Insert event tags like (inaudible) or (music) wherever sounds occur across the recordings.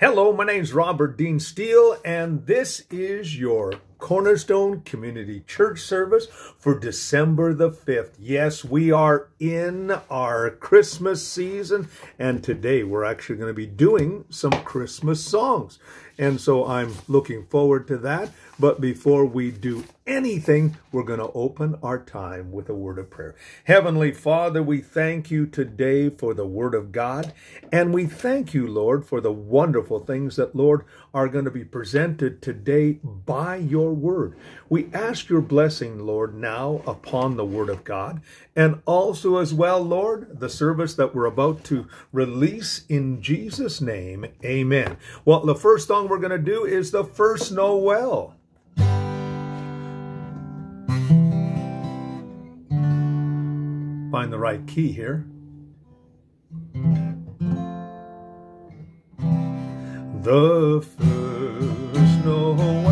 Hello, my name's Robert Dean Steel, and this is your Cornerstone Community Church service for December the 5th. Yes, we are in our Christmas season, and today we're actually going to be doing some Christmas songs. And so I'm looking forward to that. But before we do anything, we're going to open our time with a word of prayer. Heavenly Father, we thank you today for the word of God. And we thank you, Lord, for the wonderful things that, Lord, are going to be presented today by your word. We ask your blessing, Lord, now upon the word of God. And also as well, Lord, the service that we're about to release in Jesus' name. Amen. Well, the first song we're going to do is the first Noel. Find the right key here. The first Noel,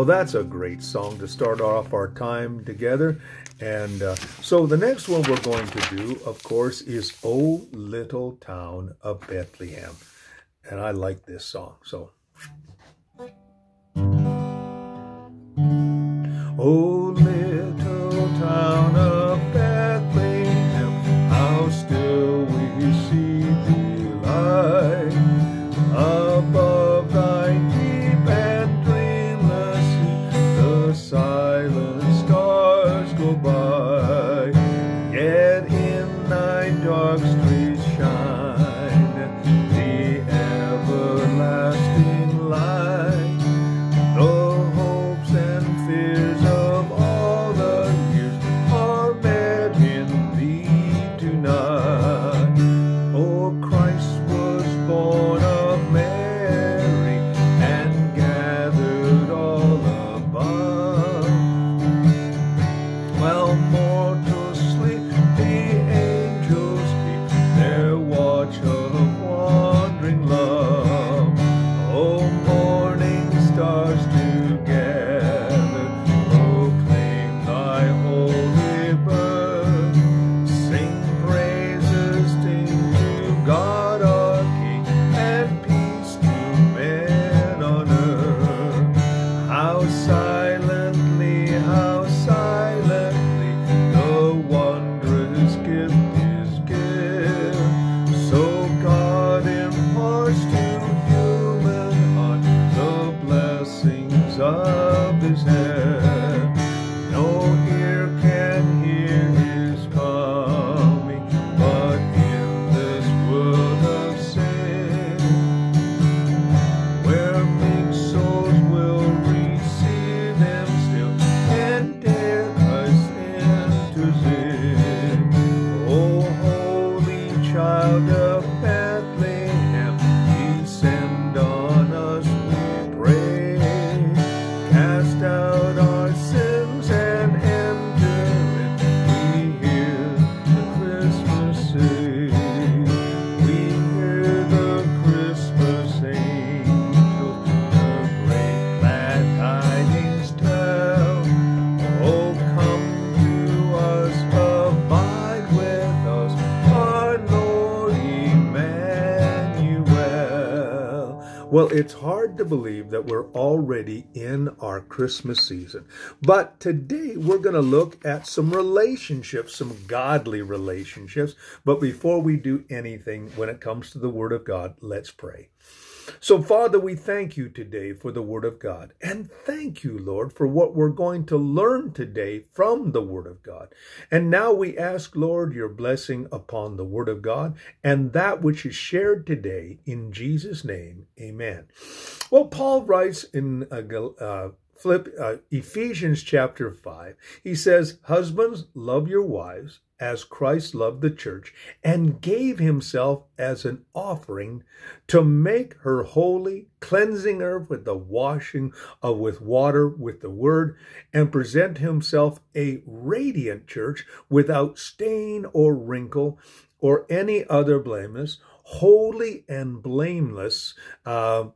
Well, that's a great song to start off our time together. And uh, so the next one we're going to do, of course, is O Little Town of Bethlehem. And I like this song. So. O little town Well, it's hard to believe that we're already in our Christmas season. But today we're going to look at some relationships, some godly relationships. But before we do anything when it comes to the Word of God, let's pray. So, Father, we thank you today for the Word of God. And thank you, Lord, for what we're going to learn today from the Word of God. And now we ask, Lord, your blessing upon the Word of God and that which is shared today. In Jesus' name, amen. Well, Paul writes in uh, uh uh, Ephesians chapter 5. He says, Husbands, love your wives as Christ loved the church and gave himself as an offering to make her holy, cleansing her with the washing of with water with the word, and present himself a radiant church without stain or wrinkle or any other blemish, holy and blameless. Uh,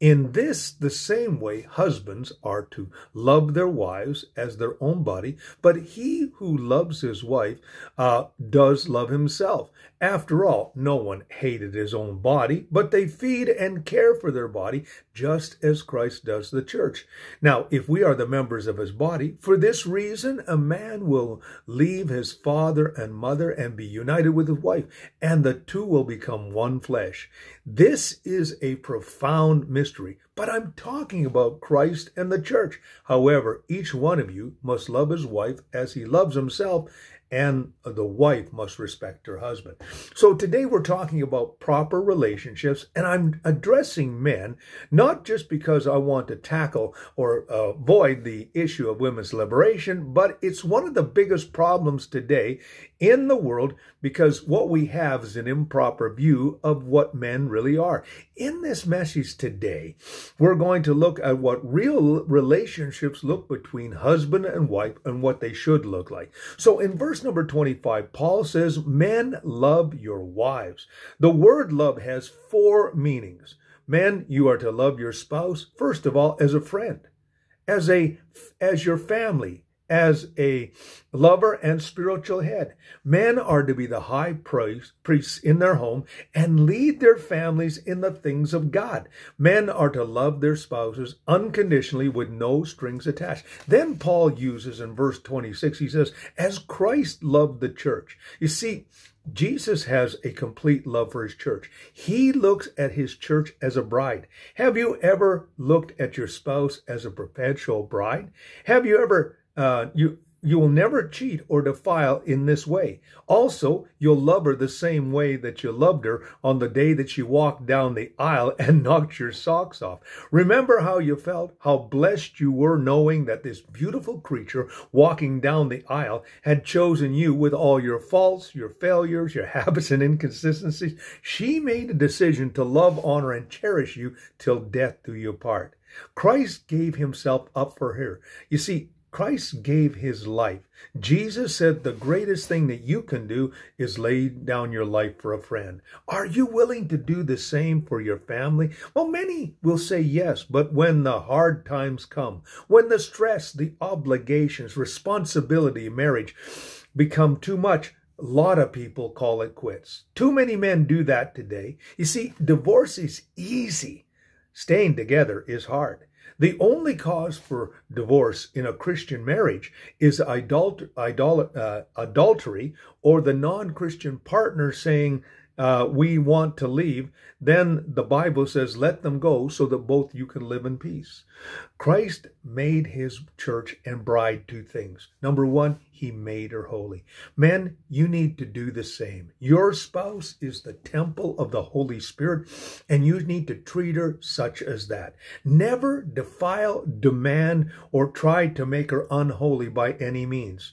in this, the same way, husbands are to love their wives as their own body, but he who loves his wife uh, does love himself. After all, no one hated his own body, but they feed and care for their body just as Christ does the church. Now, if we are the members of his body, for this reason, a man will leave his father and mother and be united with his wife, and the two will become one flesh. This is a profound mystery, but I'm talking about Christ and the church. However, each one of you must love his wife as he loves himself, and the wife must respect her husband. So today we're talking about proper relationships, and I'm addressing men not just because I want to tackle or uh, avoid the issue of women's liberation, but it's one of the biggest problems today in the world because what we have is an improper view of what men really are. In this message today, we're going to look at what real relationships look between husband and wife and what they should look like. So in verse number 25, Paul says, Men love your wives. The word love has four meanings. Men, you are to love your spouse, first of all, as a friend, as a as your family, as a lover and spiritual head. Men are to be the high priests in their home and lead their families in the things of God. Men are to love their spouses unconditionally with no strings attached. Then Paul uses in verse 26, he says, as Christ loved the church. You see, Jesus has a complete love for his church. He looks at his church as a bride. Have you ever looked at your spouse as a perpetual bride? Have you ever uh, you you will never cheat or defile in this way. Also, you'll love her the same way that you loved her on the day that she walked down the aisle and (laughs) knocked your socks off. Remember how you felt, how blessed you were knowing that this beautiful creature walking down the aisle had chosen you with all your faults, your failures, your (laughs) habits and inconsistencies. She made a decision to love, honor, and cherish you till death do you part. Christ gave himself up for her. You see, Christ gave his life. Jesus said the greatest thing that you can do is lay down your life for a friend. Are you willing to do the same for your family? Well, many will say yes, but when the hard times come, when the stress, the obligations, responsibility, marriage become too much, a lot of people call it quits. Too many men do that today. You see, divorce is easy. Staying together is hard. The only cause for divorce in a Christian marriage is adult, idol, uh, adultery or the non Christian partner saying, uh, we want to leave, then the Bible says, let them go so that both you can live in peace. Christ made his church and bride two things. Number one, he made her holy. Men, you need to do the same. Your spouse is the temple of the Holy Spirit, and you need to treat her such as that. Never defile, demand, or try to make her unholy by any means.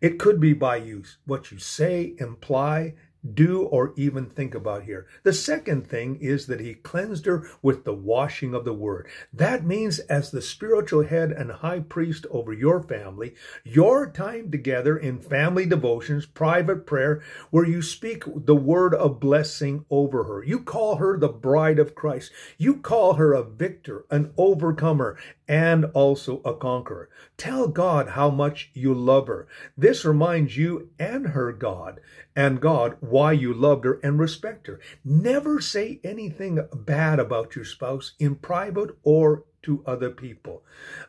It could be by you, what you say, imply, do or even think about here. The second thing is that he cleansed her with the washing of the word. That means as the spiritual head and high priest over your family, your time together in family devotions, private prayer, where you speak the word of blessing over her. You call her the bride of Christ. You call her a victor, an overcomer, and also a conqueror. Tell God how much you love her. This reminds you and her God and God why you loved her and respect her. Never say anything bad about your spouse in private or to other people.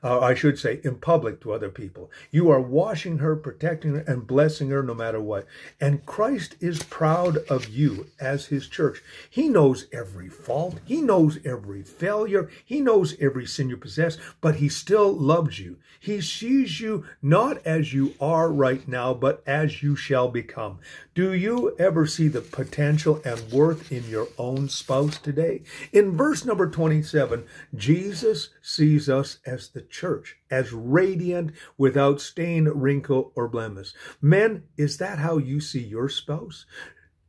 Uh, I should say, in public to other people. You are washing her, protecting her, and blessing her no matter what. And Christ is proud of you as his church. He knows every fault, he knows every failure, he knows every sin you possess, but he still loves you. He sees you not as you are right now, but as you shall become. Do you ever see the potential and worth in your own spouse today? In verse number 27, Jesus sees us as the church, as radiant, without stain, wrinkle, or blemish. Men, is that how you see your spouse?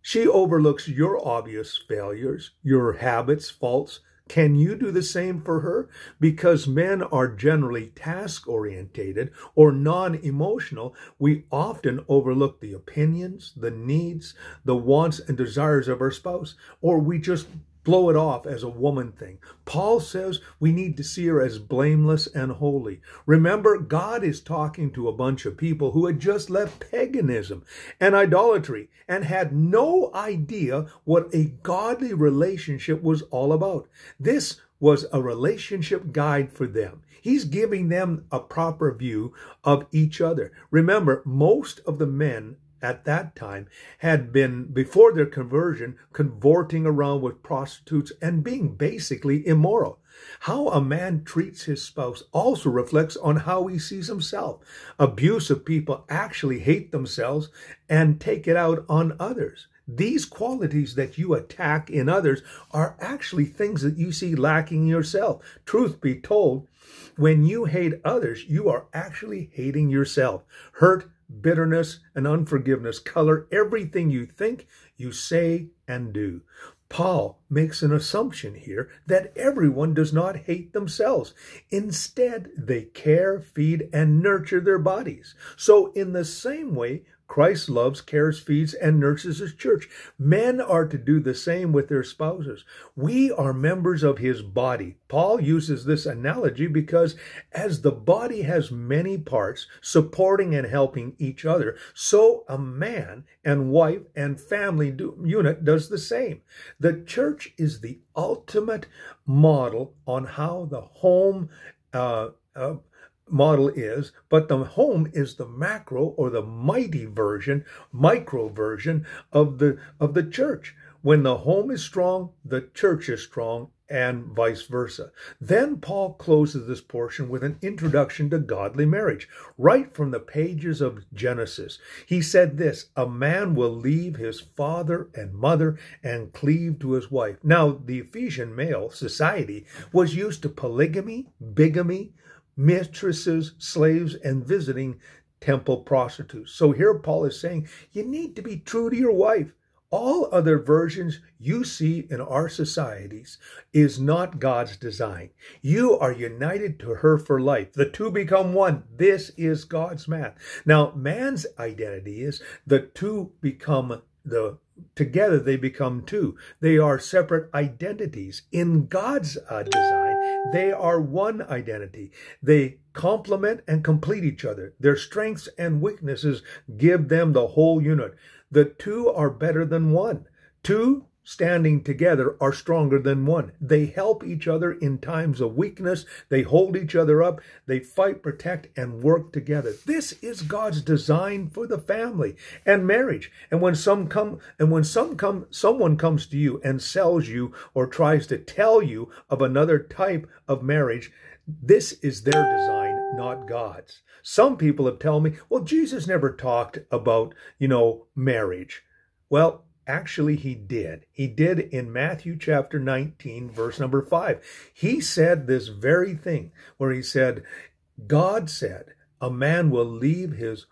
She overlooks your obvious failures, your habits, faults. Can you do the same for her? Because men are generally task orientated or non emotional, we often overlook the opinions, the needs, the wants, and desires of our spouse, or we just blow it off as a woman thing. Paul says we need to see her as blameless and holy. Remember, God is talking to a bunch of people who had just left paganism and idolatry and had no idea what a godly relationship was all about. This was a relationship guide for them. He's giving them a proper view of each other. Remember, most of the men at that time had been, before their conversion, cavorting around with prostitutes and being basically immoral. How a man treats his spouse also reflects on how he sees himself. Abusive people actually hate themselves and take it out on others. These qualities that you attack in others are actually things that you see lacking in yourself. Truth be told, when you hate others, you are actually hating yourself. Hurt, bitterness, and unforgiveness color everything you think, you say, and do. Paul makes an assumption here that everyone does not hate themselves. Instead, they care, feed, and nurture their bodies. So, in the same way, Christ loves, cares, feeds, and nurses his church. Men are to do the same with their spouses. We are members of his body. Paul uses this analogy because as the body has many parts supporting and helping each other, so a man and wife and family do, unit does the same. The church is the ultimate model on how the home uh, uh, model is, but the home is the macro or the mighty version, micro version of the of the church. When the home is strong, the church is strong, and vice versa. Then Paul closes this portion with an introduction to godly marriage, right from the pages of Genesis. He said this A man will leave his father and mother and cleave to his wife. Now, the Ephesian male society was used to polygamy, bigamy, mistresses, slaves, and visiting temple prostitutes. So here Paul is saying you need to be true to your wife. All other versions you see in our societies is not God's design. You are united to her for life. The two become one. This is God's math. Now, man's identity is the two become the together they become two. They are separate identities. In God's uh, design, they are one identity. They complement and complete each other. Their strengths and weaknesses give them the whole unit. The two are better than one. Two standing together are stronger than one. They help each other in times of weakness. They hold each other up. They fight, protect, and work together. This is God's design for the family and marriage. And when some come, and when some come, someone comes to you and sells you or tries to tell you of another type of marriage, this is their design, not God's. Some people have told me, well, Jesus never talked about, you know, marriage. Well, Actually, he did. He did in Matthew chapter 19, verse number 5. He said this very thing where he said, God said, a man will leave his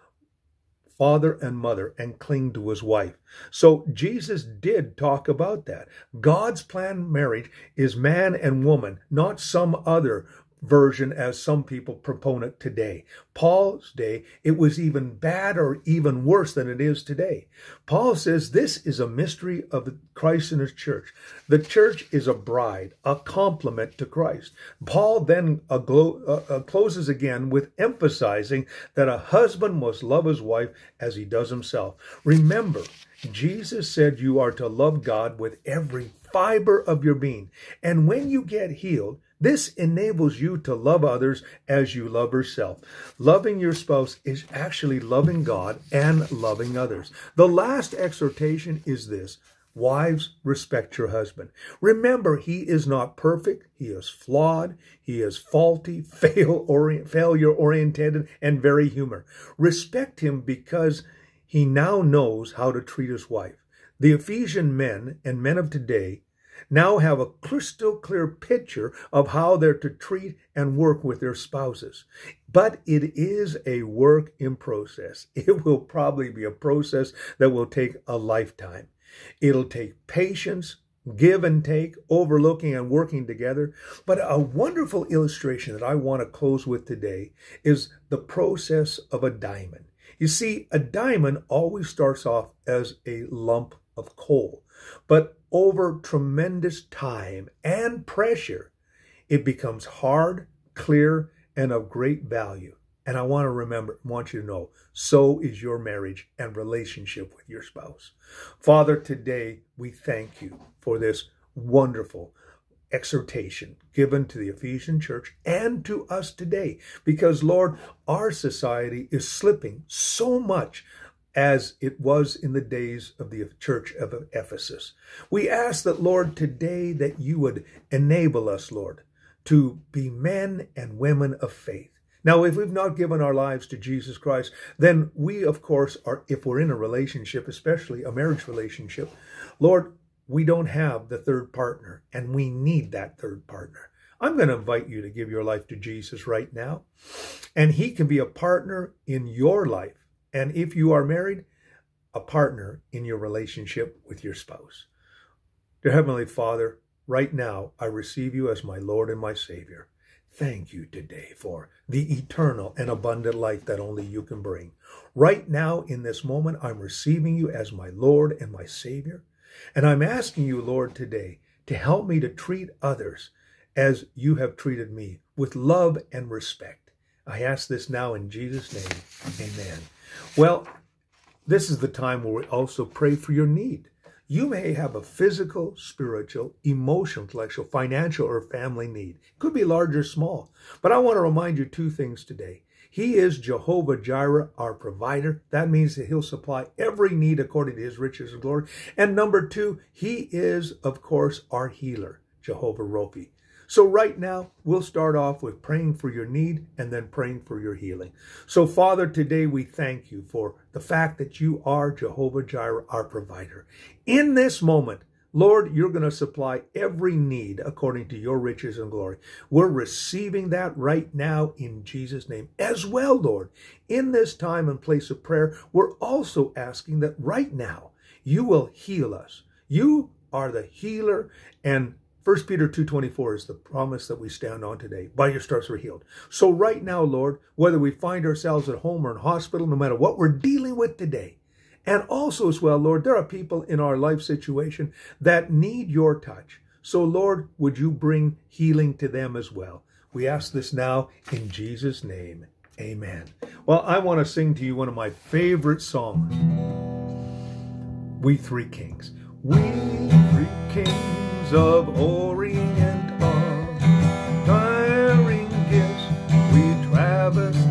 father and mother and cling to his wife. So Jesus did talk about that. God's planned marriage is man and woman, not some other version as some people proponent today. Paul's day, it was even bad or even worse than it is today. Paul says this is a mystery of Christ and his church. The church is a bride, a complement to Christ. Paul then uh, uh, closes again with emphasizing that a husband must love his wife as he does himself. Remember, Jesus said you are to love God with every fiber of your being. And when you get healed, this enables you to love others as you love yourself. Loving your spouse is actually loving God and loving others. The last exhortation is this Wives, respect your husband. Remember, he is not perfect. He is flawed. He is faulty, (laughs) fail orient, failure oriented, and very human. Respect him because he now knows how to treat his wife. The Ephesian men and men of today now have a crystal clear picture of how they're to treat and work with their spouses. But it is a work in process. (laughs) It will probably be a process that will take a lifetime. It'll take patience, give and take, overlooking and working together. But a wonderful illustration that I want to close with today is the process of a diamond. You see, a diamond always starts off as a lump of coal, but over tremendous time and pressure, it becomes hard, clear, and of great value. And I want to remember, want you to know, so is your marriage and relationship with your spouse. Father, today we thank you for this wonderful exhortation given to the Ephesian church and to us today. Because, Lord, our society is slipping so much as it was in the days of the church of Ephesus. We ask that, Lord, today that you would enable us, Lord, to be men and women of faith now, if we've not given our lives to Jesus Christ, then we, of course, are, if we're in a relationship, especially a marriage relationship, Lord, we don't have the third partner, and we need that third partner. I'm going to invite you to give your life to Jesus right now, and He can be a partner in your life. And if you are married, a partner in your relationship with your spouse. Dear Heavenly Father, right now I receive you as my Lord and my Savior. Thank you today for the eternal and abundant life that only you can bring. Right now, in this moment, I'm receiving you as my Lord and my Savior. And I'm asking you, Lord, today to help me to treat others as you have treated me with love and respect. I ask this now in Jesus' name. Amen. Well, this is the time where we also pray for your need. You may have a physical, spiritual, emotional, intellectual, financial, or family need. It could be large or small. But I want to remind you two things today. He is Jehovah Jireh, our provider. That means that he'll supply every need according to his riches and glory. And number two, he is, of course, our healer, Jehovah Rophi. So right now, we'll start off with praying for your need and then praying for your healing. So Father, today we thank you for the fact that you are Jehovah Jireh, our provider. In this moment, Lord, you're going to supply every need according to your riches and glory. We're receiving that right now in Jesus' name as well, Lord. In this time and place of prayer, we're also asking that right now you will heal us. You are the healer and 1 Peter 2.24 is the promise that we stand on today. By your stripes we're healed. So right now, Lord, whether we find ourselves at home or in hospital, no matter what we're dealing with today, and also as well, Lord, there are people in our life situation that need your touch. So Lord, would you bring healing to them as well? We ask this now in Jesus' name. Amen. Well, I want to sing to you one of my favorite songs. We Three Kings. We Three Kings of Orient are tiring gifts we traverse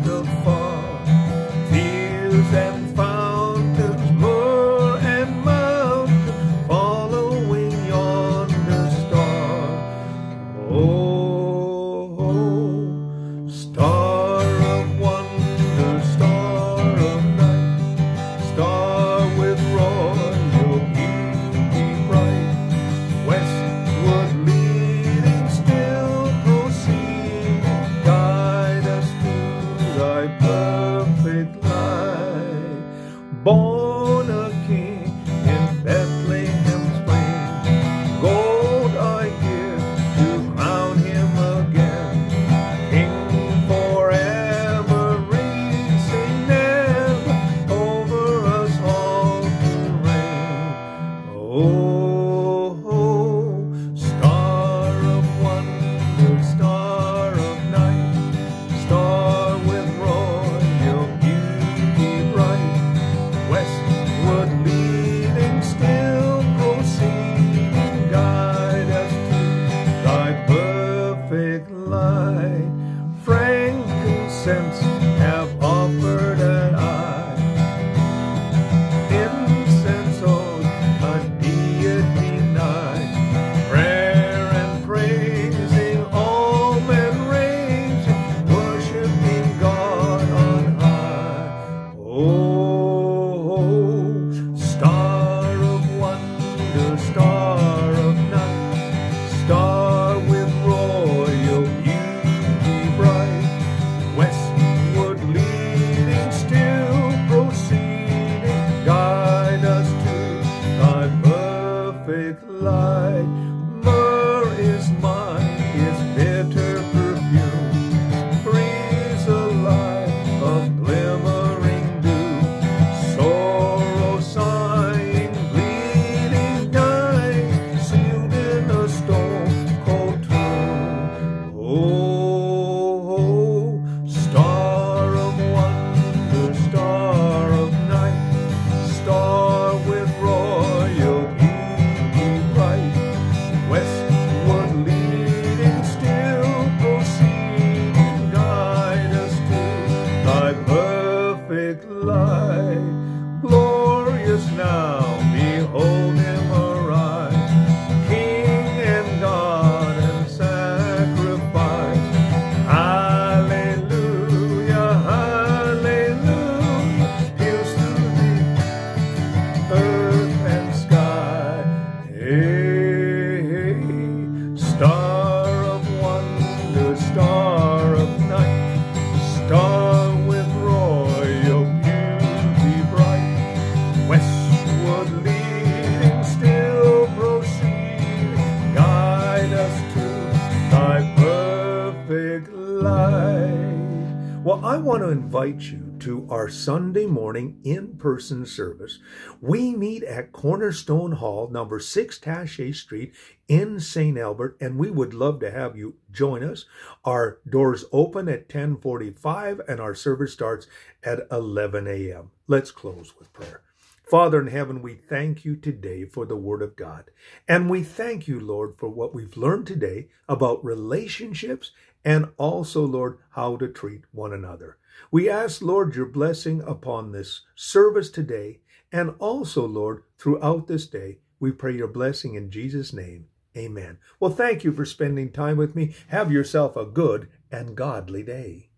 Well, I want to invite you to our Sunday morning in person service. We meet at Cornerstone Hall, number 6 Taché Street in St. Albert, and we would love to have you join us. Our doors open at 1045 and our service starts at 11 a.m. Let's close with prayer. Father in heaven, we thank you today for the Word of God. And we thank you, Lord, for what we've learned today about relationships and also, Lord, how to treat one another. We ask, Lord, your blessing upon this service today and also, Lord, throughout this day. We pray your blessing in Jesus' name. Amen. Well, thank you for spending time with me. Have yourself a good and godly day.